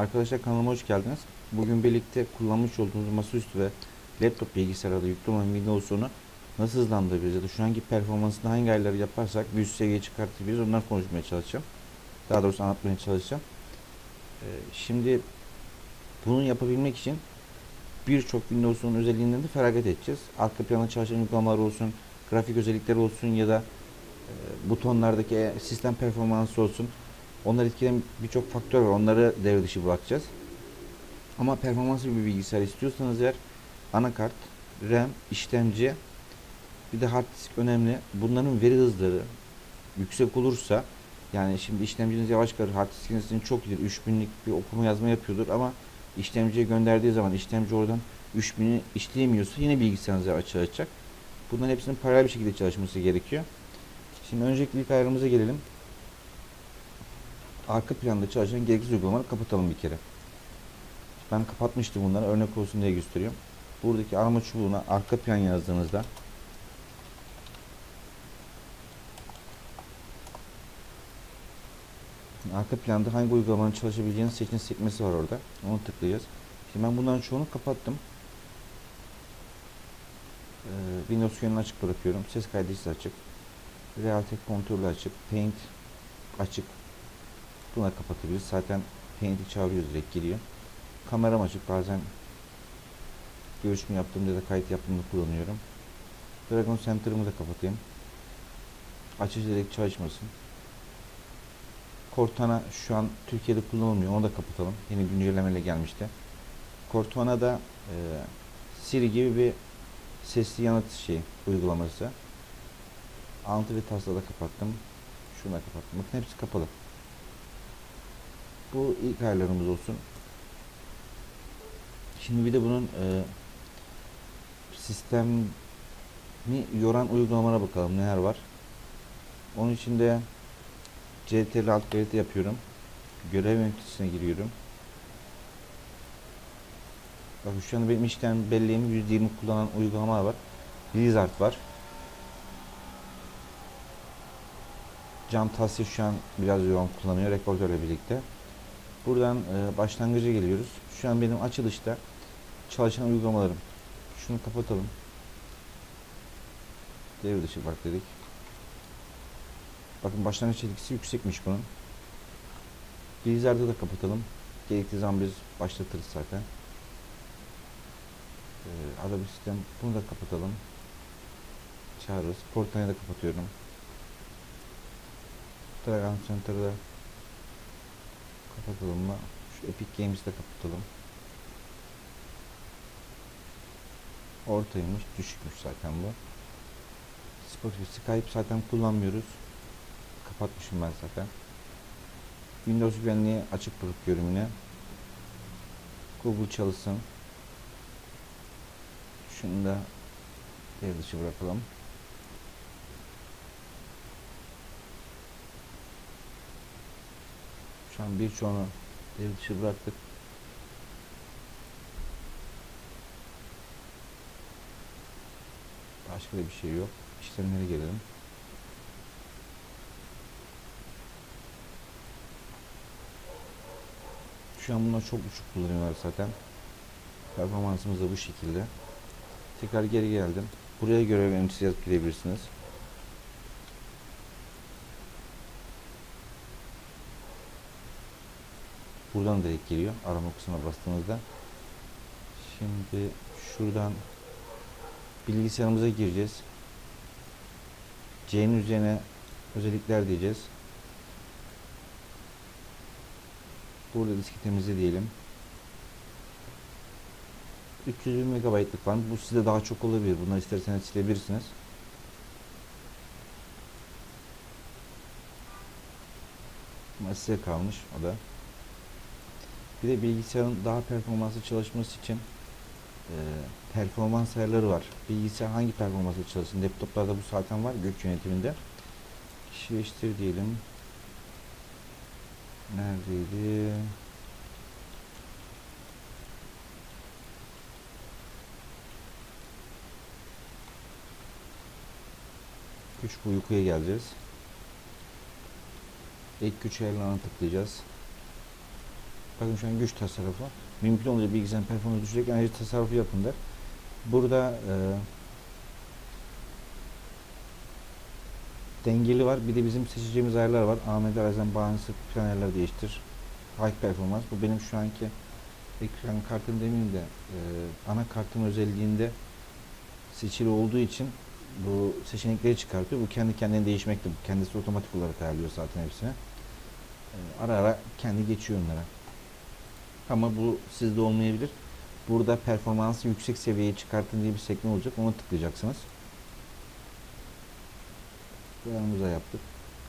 Arkadaşlar kanalıma hoş geldiniz. Bugün birlikte kullanmış olduğumuz masaüstü ve laptop bilgisayarda yüklü olan Windows'unu nasıl hızlandırabiliriz şu anki performansında hangi ayarları yaparsak bir üst seviyeye çıkartabiliriz onları konuşmaya çalışacağım. Daha doğrusu anlatmaya çalışacağım. Ee, şimdi bunu yapabilmek için birçok Windows'un özelliğinden de feragat edeceğiz. Arka planda çalışan uygulamalar olsun, grafik özellikleri olsun ya da e, butonlardaki sistem performansı olsun. Onlar etkileyen birçok faktör var. Onları devre dışı bırakacağız. Ama performanslı bir bilgisayar istiyorsanız eğer anakart, RAM, işlemci bir de hard disk önemli. Bunların veri hızları yüksek olursa yani şimdi işlemciniz yavaş kalır, hard diskinizin çok iyidir. 3000'lik bir okuma yazma yapıyordur ama işlemciye gönderdiği zaman işlemci oradan 3000'i işleyemiyorsa yine bilgisayarınızı açığa açacak. Bunların hepsinin paralel bir şekilde çalışması gerekiyor. Şimdi öncelikle ilk ayarımıza gelelim. Arka planda çalışan gereksiz uygulamaları kapatalım bir kere. Ben kapatmıştım bunları örnek olsun diye gösteriyorum. Buradaki arama çubuğuna arka plan yazdığınızda arka planda hangi uygulamanın çalışabileceğini seçin sekmesi var orada. Onu tıklayacağız. Şimdi ben bunların çoğunu kapattım. Ee, Windows yönünü açık bırakıyorum. Ses kaydedicisi açık. Realtek kontrolü açık. Paint açık. Buna kapatabiliriz. Zaten Paint'i çağırıyoruz direkt geliyor. Kameram açık. Bazen görüşme yaptığımda da kayıt yaptığımda kullanıyorum. Dragon Center'ımı da kapatayım. Açıcı direkt çalışmasın. Cortana şu an Türkiye'de kullanılmıyor. Onu da kapatalım. Yeni güncellemeyle gelmişti. Cortana'da e, Siri gibi bir sesli yanıt şey uygulaması. Altı ve tasla da kapattım. Şunu da kapattım. Bakın hepsi kapalı. Bu ilk ayarlarımız olsun. Şimdi bir de bunun e, sistemi yoran uygulamalara bakalım neler var. Onun için de CTRL alt kalite yapıyorum. Görev yöneticisine giriyorum. Bak şu anda benim işlem belleğimi %20 kullanan uygulama var. Blizzard var. Can Tasya şu an biraz yoğun kullanıyor rekordörle birlikte. Buradan e, başlangıca geliyoruz. Şu an benim açılışta çalışan uygulamalarım. Şunu kapatalım. Devre dışı bak dedik. Bakın başlangıç etkisi yüksekmiş bunun. Blizzard'ı da kapatalım. Gerektiği zaman biz başlatırız zaten. Ee, Adobe sistem bunu da kapatalım. Çağırırız. Portayı da kapatıyorum. Dragon Center'ı da kapatalım mı? Şu Epic Games'i de kapatalım. Ortaymış, düşükmüş zaten bu. Spotify, Skype zaten kullanmıyoruz. Kapatmışım ben zaten. Windows güvenliği açık bırakıyorum yine. Google çalışsın. Şunu da devre dışı bırakalım. Şu an birçoğunu devre dışı bıraktık. Başka da bir şey yok. İşlemlere gelelim. Şu an bunlar çok uçuk kullanıyorlar zaten. Performansımız da bu şekilde. Tekrar geri geldim. Buraya göre yöneticisi yazıp girebilirsiniz. Buradan direkt geliyor. Arama kısmına bastığınızda. Şimdi şuradan bilgisayarımıza gireceğiz. C'nin üzerine özellikler diyeceğiz. Burada diski temizle diyelim. 320 MB'lık var. Bu size daha çok olabilir. Bunları isterseniz silebilirsiniz. Ama size kalmış o da. Bir de bilgisayarın daha performanslı çalışması için e, performans ayarları var. Bilgisayar hangi performansla çalışsın? Laptoplarda bu zaten var güç yönetiminde. Kişileştir diyelim. Neredeydi? Güç bu uykuya geleceğiz. İlk güç ayarlarına tıklayacağız. Bakın şu an güç tasarrufu. Mümkün olunca bilgisayarın performansı düşecek enerji tasarrufu yapın der. Burada e, dengeli var. Bir de bizim seçeceğimiz ayarlar var. AMD Ryzen bağımlısı plan ayarları değiştir. High performans. Bu benim şu anki ekran kartım demeyeyim de e, ana kartım özelliğinde seçili olduğu için bu seçenekleri çıkartıyor. Bu kendi kendine değişmekte. Kendisi otomatik olarak ayarlıyor zaten hepsini. E, ara ara kendi geçiyor onlara. Ama bu sizde olmayabilir. Burada performansı yüksek seviyeye çıkartın diye bir sekme olacak. Onu tıklayacaksınız. Yanımıza yaptık.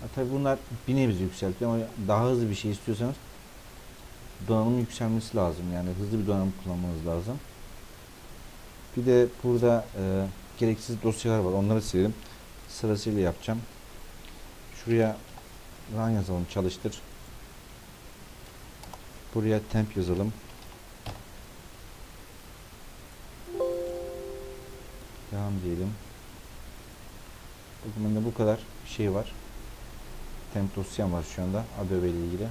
Ha, tabii bunlar bir nebze yükseltiyor ama daha hızlı bir şey istiyorsanız donanım yükselmesi lazım. Yani hızlı bir donanım kullanmanız lazım. Bir de burada e, gereksiz dosyalar var. Onları silelim. Sırasıyla yapacağım. Şuraya run yazalım. Çalıştır. Buraya temp yazalım. Devam diyelim. Bakın bende bu kadar şey var. Temp dosyam var şu anda Adobe ile ilgili.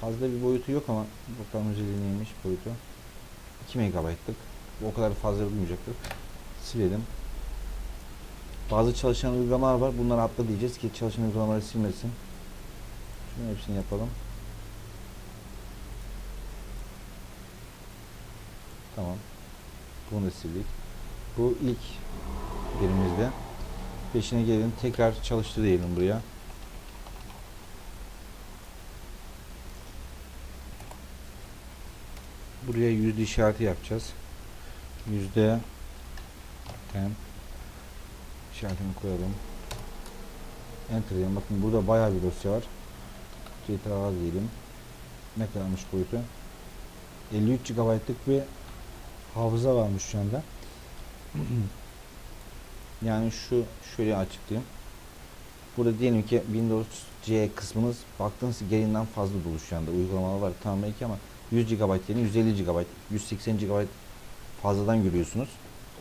Fazla bir boyutu yok ama bakalım özelliği neymiş boyutu. 2 MB'lık. O kadar fazla bulmayacaktır. Silelim. Bazı çalışan uygulamalar var. Bunları atla diyeceğiz ki çalışan uygulamaları silmesin. Şunu hepsini yapalım. Tamam. Bunu sildik. Bu ilk birimizde. Peşine gelin. Tekrar çalıştır diyelim buraya. Buraya yüzde işareti yapacağız. Yüzde temp işaretini koyalım. Enter diyelim. Bakın burada bayağı bir dosya var. GTA diyelim. Ne kadarmış boyutu? 53 GB'lık bir hafıza varmış şu anda. yani şu şöyle açıklayayım. Burada diyelim ki Windows C kısmınız baktığınız gereğinden fazla dolu şu anda. Uygulamalar var tamam belki ama 100 GB yerine 150 GB, 180 GB fazladan görüyorsunuz.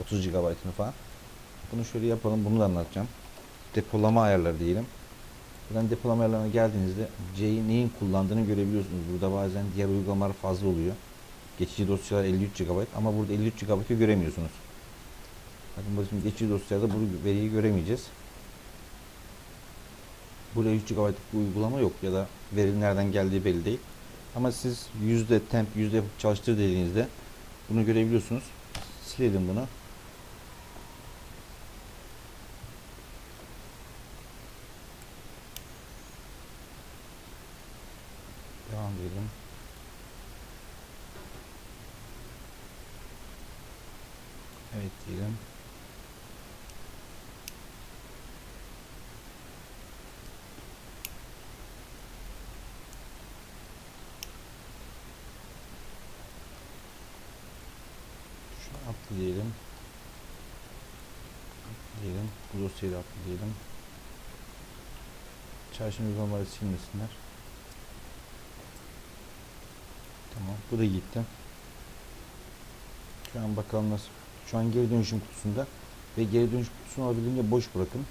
30 GB'ını falan. Bunu şöyle yapalım. Bunu da anlatacağım. Depolama ayarları diyelim. Buradan depolama ayarlarına geldiğinizde C'yi neyin kullandığını görebiliyorsunuz. Burada bazen diğer uygulamalar fazla oluyor. Geçici dosyalar 53 GB ama burada 53 GB'ı göremiyorsunuz. Bakın burada şimdi geçici dosyalarda bu veriyi göremeyeceğiz. Burada 3 GB'lık bir uygulama yok ya da verinin nereden geldiği belli değil. Ama siz yüzde temp yüzde çalıştır dediğinizde bunu görebiliyorsunuz. Silelim bunu. Devam edelim. Evet diyelim. Atlayalım. Atlayalım. Bu dosyayı da atlayalım. Çarşın uygulamaları silmesinler. Tamam. Bu da gitti. Şu an bakalım nasıl. Şu an geri dönüşüm kutusunda ve geri dönüşüm kutusunu olabildiğince boş bırakın.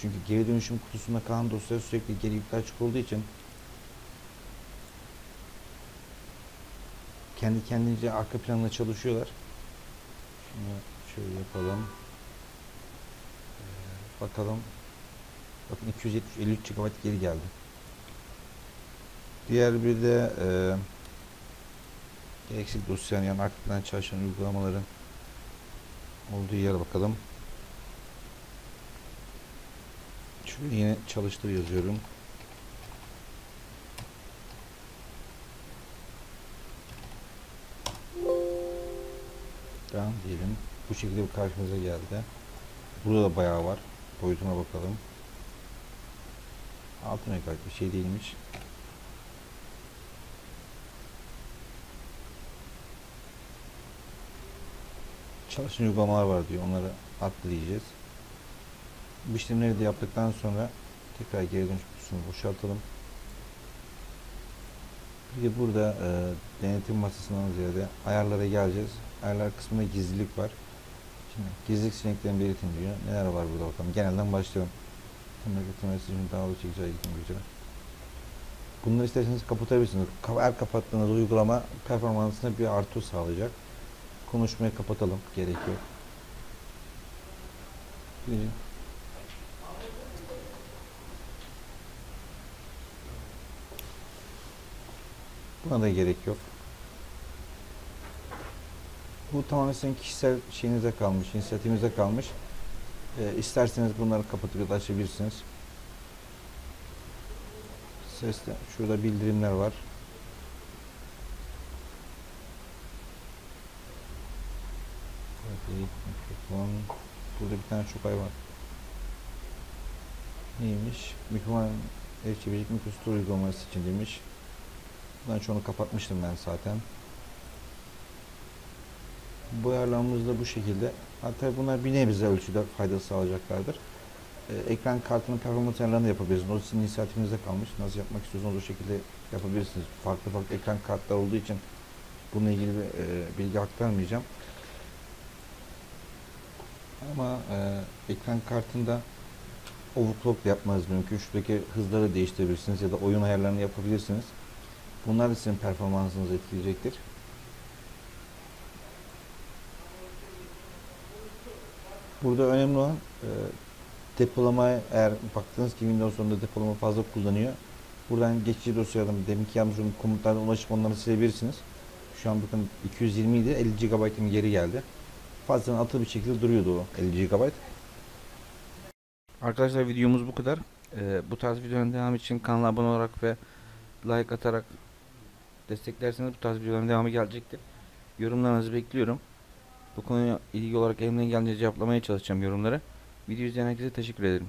Çünkü geri dönüşüm kutusunda kalan dosyalar sürekli geri yükler açık olduğu için kendi kendince arka planla çalışıyorlar. Şunu şöyle yapalım. Ee, bakalım. Bakın 270 53 GB geri geldi. Diğer bir de e, eksik dosyanın yani plan çalışan uygulamaların olduğu yere bakalım. Şöyle yine çalıştır yazıyorum. Devam diyelim. Bu şekilde bir karşımıza geldi. Burada da bayağı var. Boyutuna bakalım. 6 MB bir şey değilmiş. Çalışan uygulamalar var diyor. Onları atlayacağız. Bu işlemleri de yaptıktan sonra tekrar geri dönüş kutusunu boşaltalım. Bir de burada e, denetim masasından ziyade ayarlara geleceğiz. Ayarlar kısmında gizlilik var. Şimdi gizlilik sineklerini belirtin diyor. Neler var burada bakalım. Genelden başlayalım. Temel getirmesi için daha çekici gitmek üzere. Bunları isterseniz kapatabilirsiniz. Ka- Her kapattığınız uygulama performansına bir artı sağlayacak. Konuşmayı kapatalım. Gerek yok. Buna da gerek yok. Bu tamamen sizin kişisel şeyinize kalmış, inisiyatifinize kalmış. Ee, isterseniz bunları kapatıp ya da açabilirsiniz. Sesle, şurada bildirimler var. Mikrofon. Burada bir tane çok hayvan. Neymiş? Mikrofon ev çevirecek mikrostur uygulaması için demiş. Ben çoğunu kapatmıştım ben zaten. Bu ayarlarımız da bu şekilde. Hatta bunlar bir nebze ölçüde fayda sağlayacaklardır. Ee, ekran kartının performans ayarlarını yapabilirsiniz. O sizin inisiyatifinize kalmış. Nasıl yapmak istiyorsanız o şekilde yapabilirsiniz. Farklı farklı ekran kartları olduğu için bununla ilgili bir e, bilgi aktarmayacağım. Ama e, ekran kartında overclock yapmanız mümkün. Şuradaki hızları değiştirebilirsiniz ya da oyun ayarlarını yapabilirsiniz. Bunlar da sizin performansınızı etkileyecektir. Burada önemli olan e, depolamaya eğer baktığınız ki Windows 10'da depolama fazla kullanıyor. Buradan geçici dosyadan deminki yapmış olduğum komutlardan ulaşıp onları silebilirsiniz. Şu an bakın 220 idi 50 GB'ın geri geldi. Fazladan atı bir şekilde duruyordu o 50 GB. Arkadaşlar videomuz bu kadar. Ee, bu tarz videoların devamı için kanala abone olarak ve like atarak desteklerseniz bu tarz videoların devamı gelecektir. Yorumlarınızı bekliyorum. Bu konuya ilgili olarak elimden geldiğince cevaplamaya çalışacağım yorumları. Video izleyen herkese teşekkür ederim.